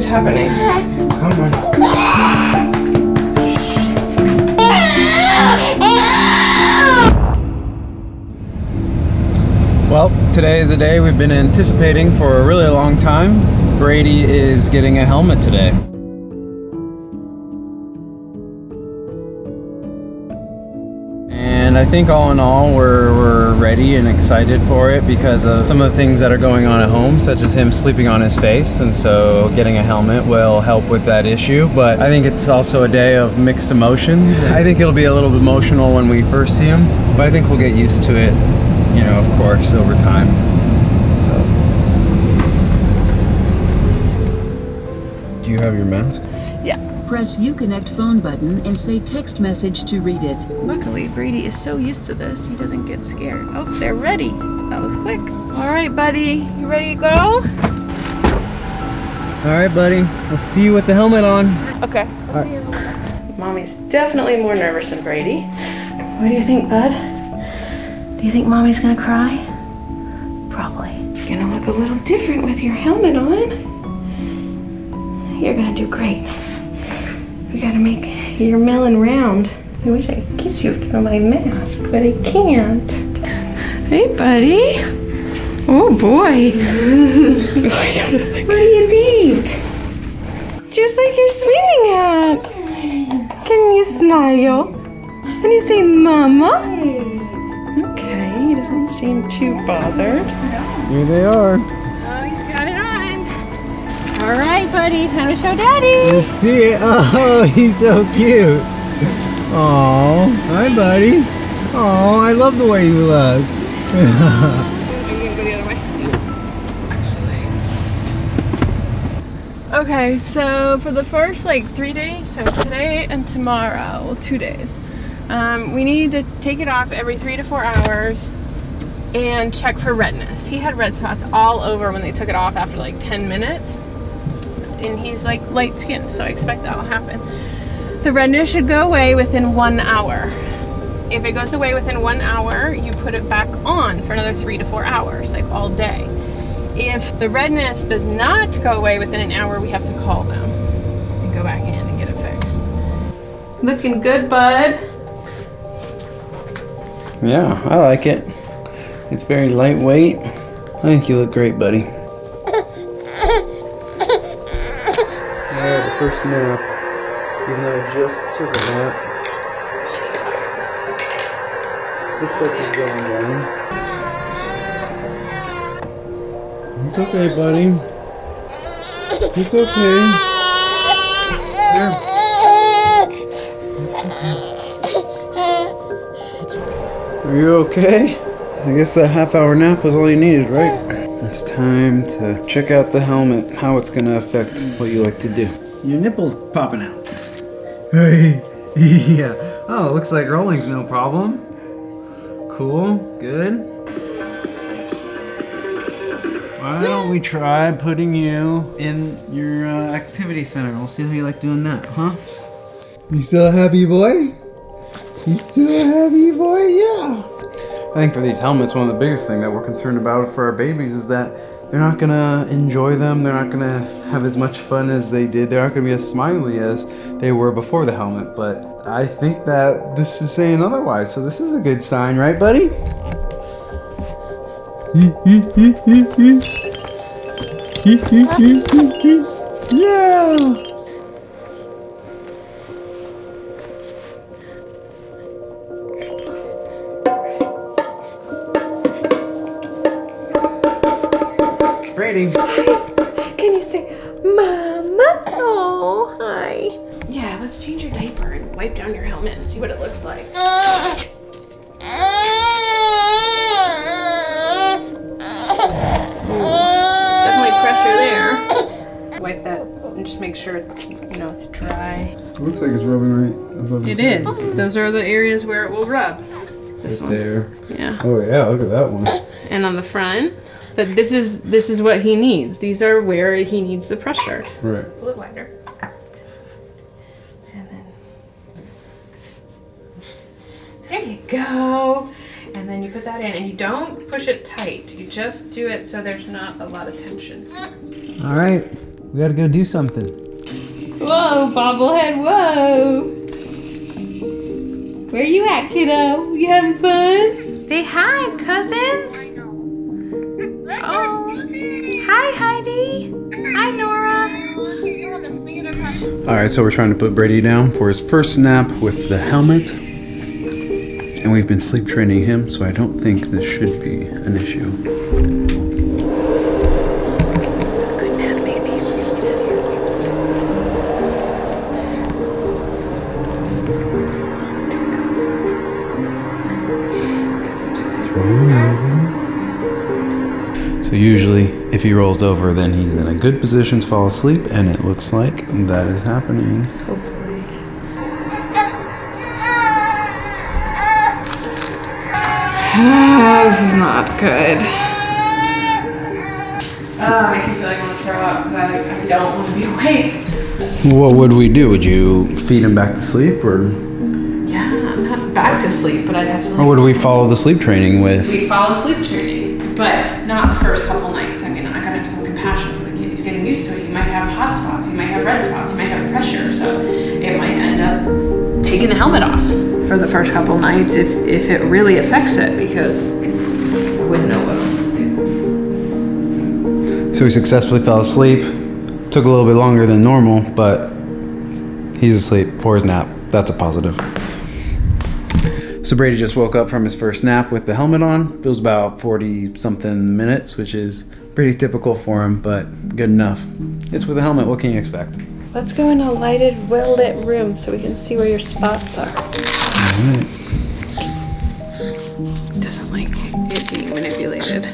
Something's happening. Come on. Well, today is a day we've been anticipating for a really long time. Brady is getting a helmet today. And I think all in all, we're, we're ready and excited for it because of some of the things that are going on at home, such as him sleeping on his face. And so getting a helmet will help with that issue. But I think it's also a day of mixed emotions. I think it'll be a little emotional when we first see him, but I think we'll get used to it, you know, of course, over time. So. Do you have your mask? Press Uconnect phone button and say text message to read it. Luckily, Brady is so used to this, he doesn't get scared. Oh, they're ready. That was quick. All right, buddy. You ready to go? All right, buddy. I'll see you with the helmet on. Okay. All right. Mommy's definitely more nervous than Brady. What do you think, bud? Do you think mommy's gonna cry? Probably. You're gonna look a little different with your helmet on. You're gonna do great. We gotta make your melon round. I wish I could kiss you through my mask, but I can't. Hey, buddy. Oh boy. what do you think? Just like your swimming hat. Can you smile? Can you say mama? Okay, he doesn't seem too bothered. Here they are. All right, buddy, time to show daddy. Let's see it. Oh, he's so cute. Oh, hi, buddy. Oh, I love the way you look. Okay, so for the first like three days, so today and tomorrow, well, two days, um, we need to take it off every three to four hours and check for redness. He had red spots all over when they took it off after like 10 minutes. And he's like light skinned, so I expect that'll happen. The redness should go away within one hour. If it goes away within one hour, you put it back on for another three to four hours, like all day. If the redness does not go away within an hour, we have to call them and go back in and get it fixed. Looking good, bud. Yeah, I like it. It's very lightweight. I think you look great, buddy. First nap. Even though I just took a nap. Looks like he's going down. It's okay, buddy. It's okay. Here. It's okay. Are you okay? I guess that half hour nap was all you needed, right? It's time to check out the helmet, how it's gonna affect what you like to do. Your nipple's popping out. Hey, yeah. Oh, looks like rolling's no problem. Cool, good. Why don't we try putting you in your uh, activity center? We'll see how you like doing that, huh? You still a happy boy? You still a happy boy? Yeah. I think for these helmets, one of the biggest thing that we're concerned about for our babies is that they're not gonna enjoy them. They're not gonna have as much fun as they did. They aren't gonna be as smiley as they were before the helmet. But I think that this is saying otherwise. So this is a good sign, right, buddy? yeah. Brady. Can you say, Mama? Oh, hi. Yeah, let's change your diaper and wipe down your helmet and see what it looks like. Definitely pressure there. Wipe that and just make sure it's, you know it's dry. It looks like it's rubbing right above his It head. Those are the areas where it will rub. This Right one. there. Yeah. Oh yeah, look at that one. And on the front. But this is this is what he needs. These are where he needs the pressure. Right. A little wider. And then there you go. And then you put that in, and you don't push it tight. You just do it so there's not a lot of tension. All right. We gotta go do something. Whoa, bobblehead, whoa. Where are you at, kiddo? You having fun? Say hi, cousins. Hi, Heidi. Hi, Nora. All right, so we're trying to put Brady down for his first nap with the helmet. And we've been sleep training him, so I don't think this should be an issue. If he rolls over, then he's in a good position to fall asleep, and it looks like that is happening. Hopefully. this is not good. Oh, it makes me feel like I want to throw up because I, I don't want to be awake. What would we do? Would you feed him back to sleep, or, Yeah, not back to sleep, but I'd have to or would we follow the sleep training with? we follow sleep training, but not the first couple nights. I mean, I gotta have some compassion for the kid. He's getting used to it. He might have hot spots. you might have red spots. you might have pressure. So it might end up taking the helmet off for the first couple nights if if it really affects it because I wouldn't know what else to do. So he successfully fell asleep. Took a little bit longer than normal, but he's asleep for his nap. That's a positive. So Brady just woke up from his first nap with the helmet on. Feels about 40 something minutes, which is pretty typical for him, but good enough. It's with a helmet, what can you expect? Let's go in a lighted, well lit room so we can see where your spots are. Alright. Doesn't like it being manipulated.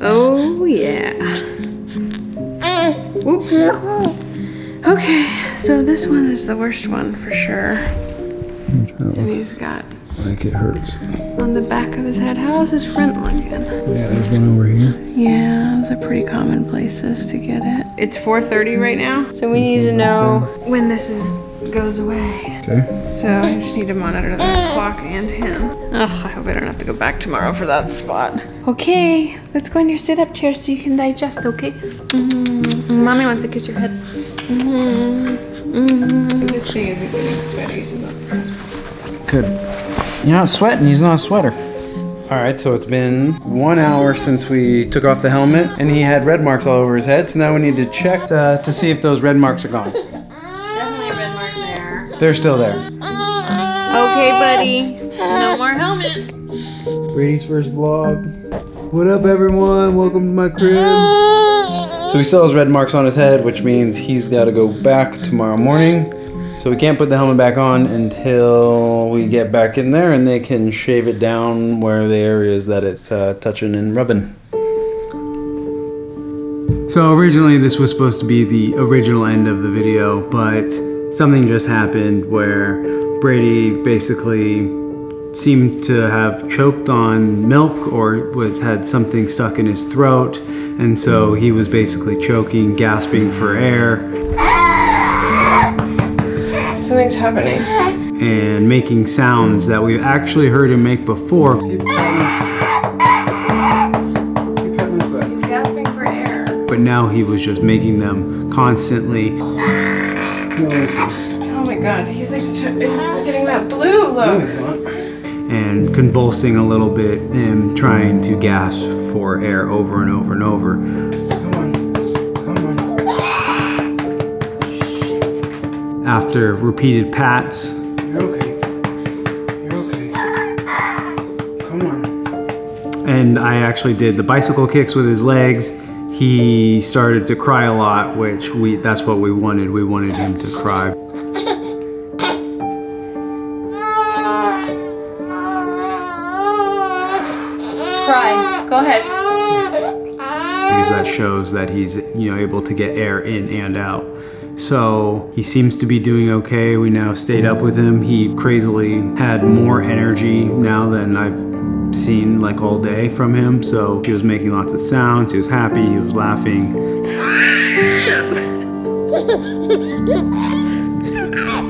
Oh yeah. Whoop. Okay, so this one is the worst one for sure. And he's got Like it hurts. on the back of his head. How is his front looking? Yeah, there's one over here. Yeah, those are pretty common places to get it. It's 4:30 right now, so we need to know when this is goes away. Okay. So I just need to monitor the clock and him. Ugh, I hope I don't have to go back tomorrow for that spot. Okay, let's go in your sit-up chair so you can digest, okay? Mm, Mommy wants to kiss your head. Mm, mm. This thing isn't getting sweaty, so that's good. Good. You're not sweating, he's not a sweater. Alright, so it's been one hour since we took off the helmet, and he had red marks all over his head, so now we need to check uh, to see if those red marks are gone. Definitely a red mark there. They're still there. Okay, buddy. No more helmet. Brady's first vlog. What up, everyone? Welcome to my crib. So he still has red marks on his head, which means he's got to go back tomorrow morning. So we can't put the helmet back on until we get back in there and they can shave it down where the areas that it's uh, touching and rubbing. So originally this was supposed to be the original end of the video, but something just happened where Brady basically seemed to have choked on milk or was had something stuck in his throat and so he was basically choking, gasping for air Something's happening. and making sounds that we've actually heard him make before. He's gasping for air. But now he was just making them constantly. Oh my god, he's like he's getting that blue look. and convulsing a little bit and trying to gasp for air over and over and over. After repeated pats, You're okay. You're okay. Come on. and I actually did the bicycle kicks with his legs, he started to cry a lot, which we that's what we wanted. We wanted him to cry. Cry. Go ahead. because that shows that he's you know able to get air in and out. So he seems to be doing okay. We now stayed up with him. He crazily had more energy now than I've seen like all day from him. So he was making lots of sounds. He was happy. He was laughing.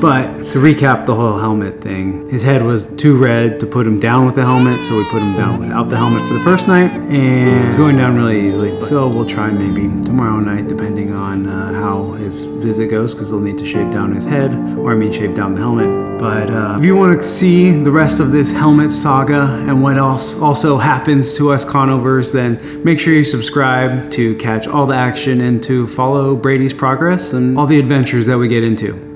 But to recap the whole helmet thing, his head was too red to put him down with the helmet, so we put him down without the helmet for the first night, and it's going down really easily. So we'll try maybe tomorrow night, depending on uh, how his visit goes, because they'll need to shave down his head, or I mean shave down the helmet. But uh, if you want to see the rest of this helmet saga and what else also happens to us Conovers, then make sure you subscribe to catch all the action and to follow Brady's progress and all the adventures that we get into.